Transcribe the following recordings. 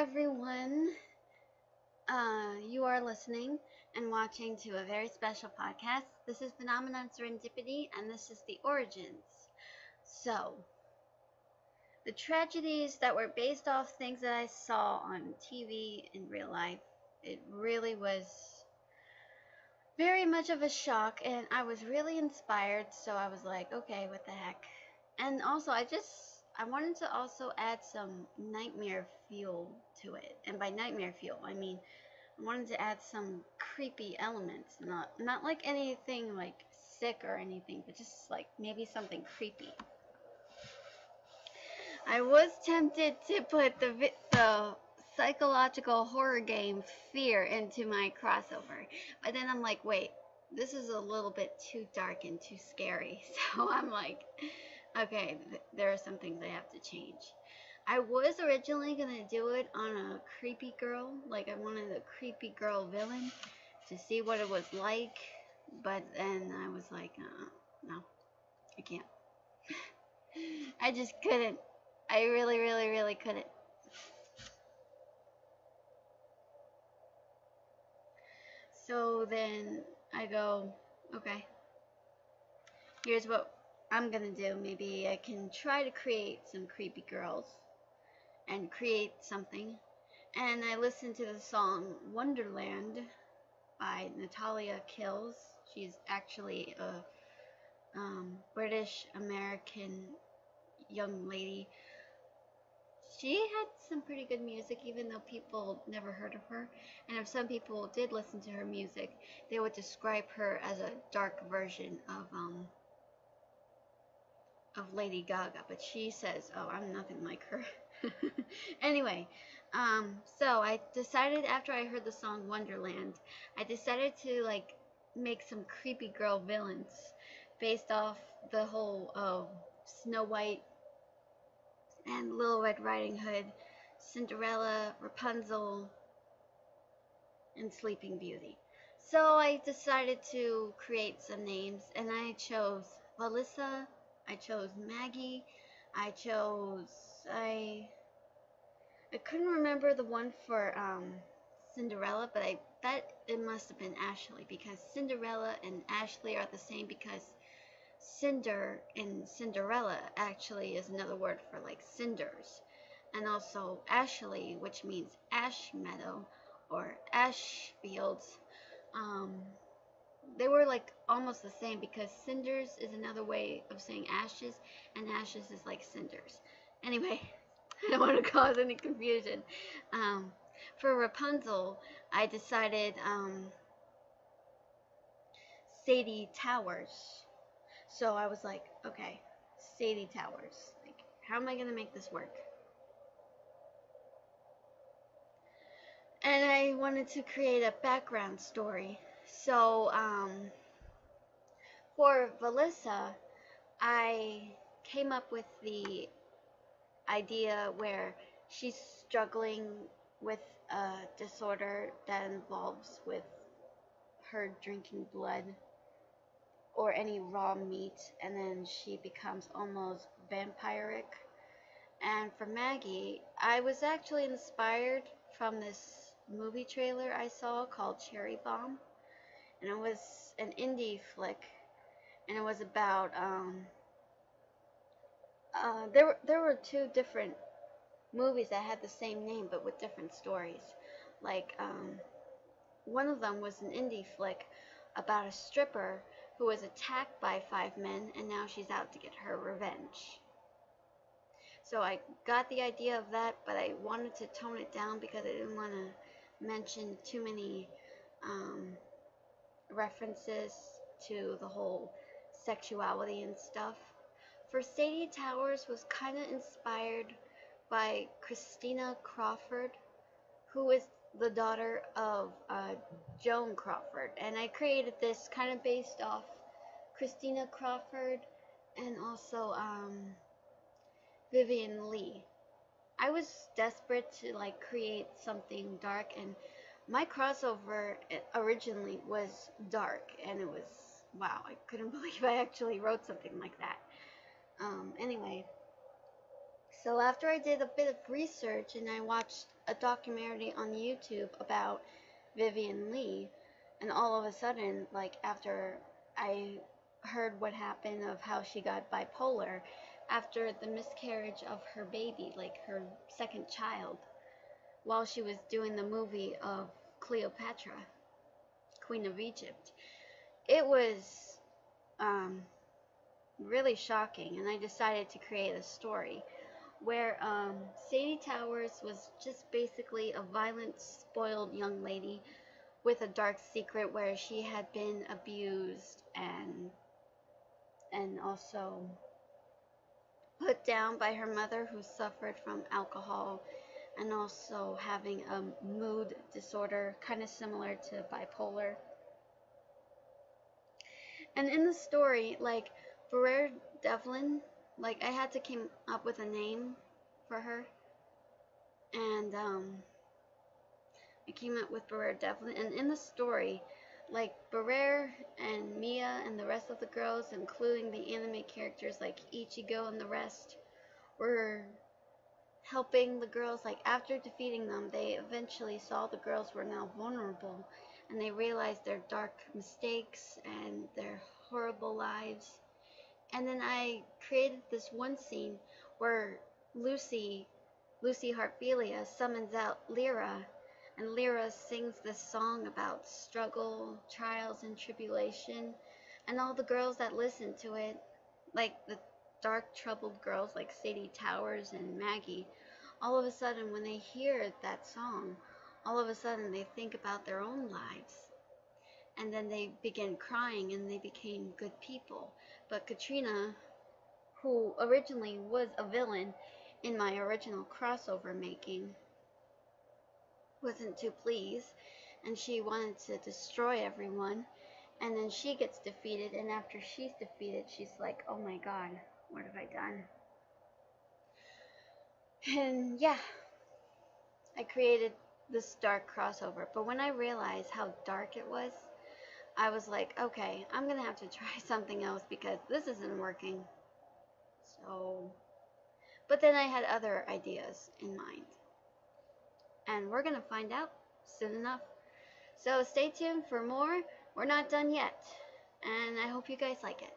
everyone. Uh, you are listening and watching to a very special podcast. This is Phenomenon Serendipity, and this is the origins. So, the tragedies that were based off things that I saw on TV in real life, it really was very much of a shock, and I was really inspired. So I was like, okay, what the heck? And also, I just I wanted to also add some nightmare fuel to it. And by nightmare fuel, I mean I wanted to add some creepy elements. Not not like anything like sick or anything, but just like maybe something creepy. I was tempted to put the the psychological horror game Fear into my crossover, but then I'm like, wait, this is a little bit too dark and too scary. So I'm like, okay, th there are some things I have to change. I was originally going to do it on a creepy girl, like I wanted a creepy girl villain to see what it was like, but then I was like, uh, no, I can't. I just couldn't. I really, really, really couldn't. So then I go, okay, here's what I'm gonna do. Maybe I can try to create some creepy girls and create something. And I listened to the song Wonderland by Natalia Kills. She's actually a um, British American young lady. She had some pretty good music, even though people never heard of her. And if some people did listen to her music, they would describe her as a dark version of um, of Lady Gaga, but she says, "Oh, I'm nothing like her." anyway, um, so I decided after I heard the song Wonderland, I decided to like make some creepy girl villains based off the whole uh, Snow White and Little Red Riding Hood, Cinderella, Rapunzel, and Sleeping Beauty. So I decided to create some names, and I chose Valissa I chose Maggie. I chose I I couldn't remember the one for um, Cinderella, but I bet it must have been Ashley because Cinderella and Ashley are the same because cinder in Cinderella actually is another word for like cinders. And also Ashley, which means ash meadow or ash fields. Um, they were like almost the same because cinders is another way of saying ashes and ashes is like cinders. Anyway I don't want to cause any confusion. Um, for Rapunzel I decided um, Sadie Towers. So I was like okay Sadie Towers. Like how am I gonna make this work? And I wanted to create a background story so, um, for Valissa, I came up with the idea where she's struggling with a disorder that involves with her drinking blood or any raw meat and then she becomes almost vampiric. And for Maggie I was actually inspired from this movie trailer I saw called Cherry Bomb and it was an indie flick, and it was about um, uh, there were there were two different movies that had the same name but with different stories. Like um, one of them was an indie flick about a stripper who was attacked by five men, and now she's out to get her revenge. So I got the idea of that, but I wanted to tone it down because I didn't want to mention too many um, references to the whole sexuality and stuff. For Sadie Towers was kind of inspired by Christina Crawford, who is the daughter of uh, Joan Crawford. And I created this kind of based off Christina Crawford and also um, Vivien Leigh. I was desperate to like create something dark and my crossover originally was dark and it was wow i couldn't believe i actually wrote something like that. Um, anyway So after I did a bit of research and I watched a documentary on YouTube about Vivien Leigh, and all of a sudden, like after I heard what happened of how she got bipolar after the miscarriage of her baby, like her second child, while she was doing the movie of Cleopatra, Queen of Egypt. It was um, really shocking, and I decided to create a story where um, Sadie Towers was just basically a violent, spoiled young lady with a dark secret where she had been abused and and also put down by her mother who suffered from alcohol and also having a mood disorder kind of similar to bipolar. And in the story like Barrere Devlin like I had to come up with a name for her. And um I came up with Barrere Devlin. And in the story like Barrere and Mia and the rest of the girls including the anime characters like Ichigo and the rest were helping the girls like after defeating them they eventually saw the girls were now vulnerable and they realized their dark mistakes and their horrible lives and then I created this one scene where Lucy, Lucy Heartfilia, summons out Lyra, and Lyra sings this song about struggle, trials, and tribulation. And all the girls that listen to it, like the dark, troubled girls like Sadie Towers and Maggie, all of a sudden, when they hear that song, all of a sudden they think about their own lives. And then they begin crying and they became good people. But Katrina, who originally was a villain in my original crossover making, wasn't too pleased and she wanted to destroy everyone. And then she gets defeated, and after she's defeated, she's like, oh my god, what have I done? And yeah, I created this dark crossover. But when I realized how dark it was, I was like, okay, I'm going to have to try something else because this isn't working. So, but then I had other ideas in mind. And we're going to find out soon enough. So stay tuned for more. We're not done yet. And I hope you guys like it.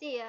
See ya.